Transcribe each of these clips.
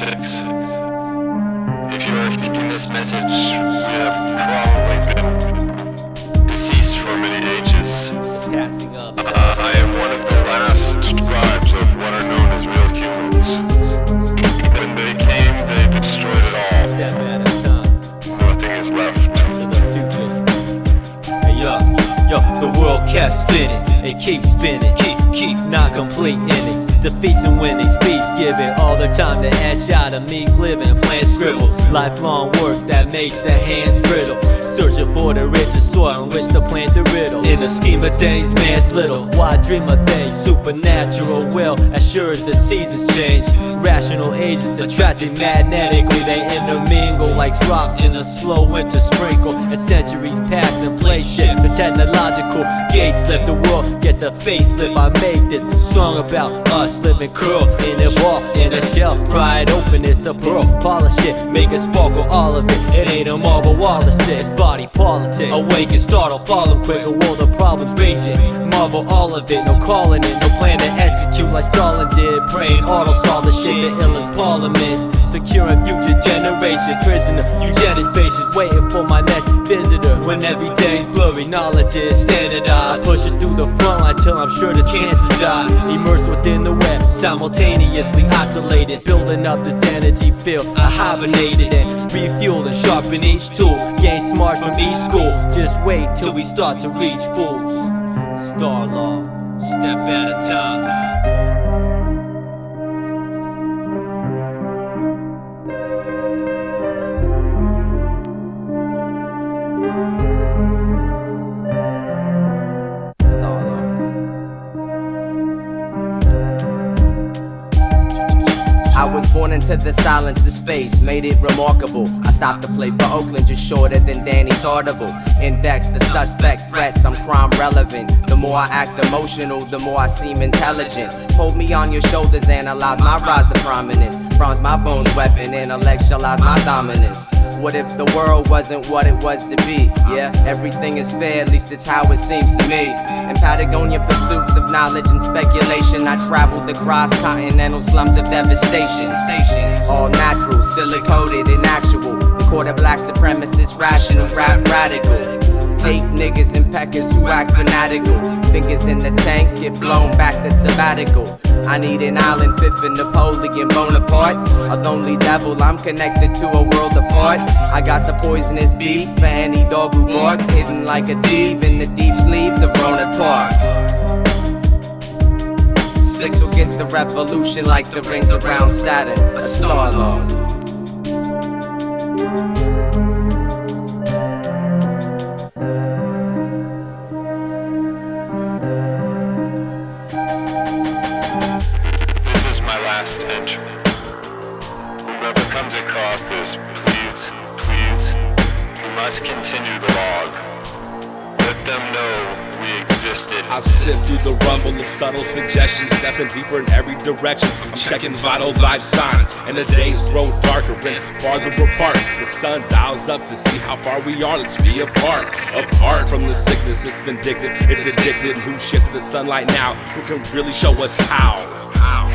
If you are reading this message, we have probably been deceased for many ages. Uh, I am one of the last tribes of what are known as real humans. When they came, they destroyed it all. Dead man at. Nothing is left. To the future. Hey, yo, yo, the world kept spinning. It keeps spinning, keep, keep not completing it. Defeats and winning, speech giving all the time to etch out of me living, plan scribble. Lifelong works that make the hands brittle. Searching for the richest soil in which to plant the riddle. In the scheme of things, man's little. Why dream of things? Supernatural will, as sure as the seasons change. Rational agents attracting magnetically, they intermingle like drops in a slow winter sprinkle. As centuries pass and place shift, the technological gates lift. The world gets a facelift. I make this song about us living curl in a ball in a shell. Pride open, it's a pearl. Polish it, make it sparkle, all of it. It ain't a Marvel Wallace, it's body politic. Awake and startle, follow quick, a world of problems raging. Marvel all of it, no calling it, no plan to execute like Stalin did. Praying auto solve the shit, the illest parliament. Securing future generation, prisoner, eugenics patients waiting for my next visitor. When every day's knowledge is standardized. Push it through the front line till I'm sure this cancer's died. Immersed within the web, simultaneously isolated. Building up this energy field, I hibernated and refuel and sharpen each tool. Gain smart from each school. Just wait till we start to reach fools. Star Log, step at a time. Was born into the silence of space, made it remarkable. I stopped to play for Oakland just shorter than Danny Thardable. Index the suspect threats, I'm crime relevant. The more I act emotional, the more I seem intelligent. Hold me on your shoulders, analyze my rise to prominence. Bronze my bones weapon, intellectualize my dominance. What if the world wasn't what it was to be? Yeah, everything is fair, at least it's how it seems to me. In Patagonia pursuits of knowledge and speculation, I traveled across continental slums of devastation. All natural, silicoted and actual. The court of black supremacists, rational, rap radical. Hate niggas and peckers who act fanatical. Fingers in the tank, get blown back to sabbatical. I need an island fit for Napoleon Bonaparte. A lonely devil, I'm connected to a world apart. I got the poisonous beef for any dog who bark. Hidden like a thief in the deep sleeves of Roanoke Park. Six will get the revolution like the rings around Saturn. A star lord. Last entry. Whoever comes across this, please, please, you must continue the log. Let them know we existed. I sift through the rumble of subtle suggestions, stepping deeper in every direction. I'm checking vital life signs, and the days grow darker and farther apart. The sun dials up to see how far we are. Let's be apart, apart from the sickness. It's vindictive, it's addicted. Who shifted the sunlight now? Who can really show us how?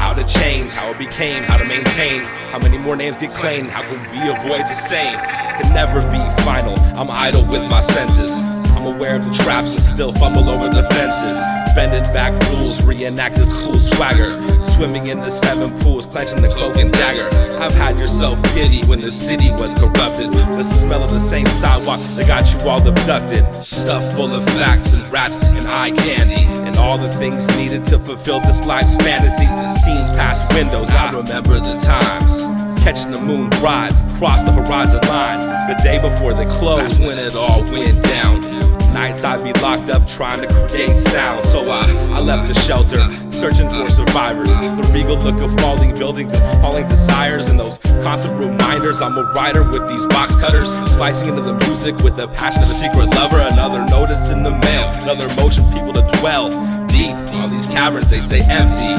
How to change, how it became, how to maintain. How many more names get claimed? How can we avoid the same? Can never be final. I'm idle with my senses. I'm aware of the traps and still fumble over the fences. Bending back rules, reenact this cool swagger. Swimming in the seven pools, clenching the cloak and dagger. I've had yourself giddy when the city was corrupted. The smell of the same sidewalk that got you all abducted. Stuff full of facts and rats and eye candy. And all the things needed to fulfill this life's fantasies. Past windows, I remember the times catching the moon rise across the horizon line. The day before the close, when it all went down. Nights I'd be locked up trying to create sound. So I, I left the shelter, searching for survivors. The regal look of falling buildings and falling desires, and those constant reminders. I'm a writer with these box cutters, slicing into the music with the passion of a secret lover. Another notice in the mail, another motion people to dwell deep. All these caverns, they stay empty.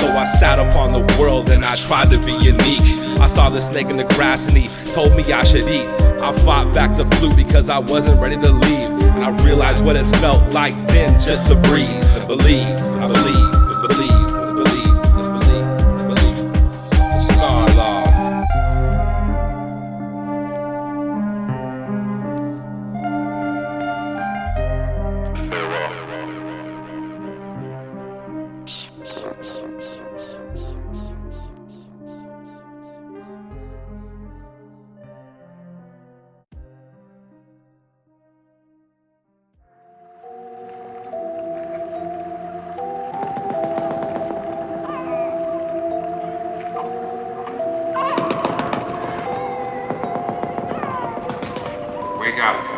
So I sat upon the world and I tried to be unique. Saw the snake in the grass and he told me I should eat. I fought back the flu because I wasn't ready to leave. And I realized what it felt like then just to breathe. Believe, I believe, believe. out.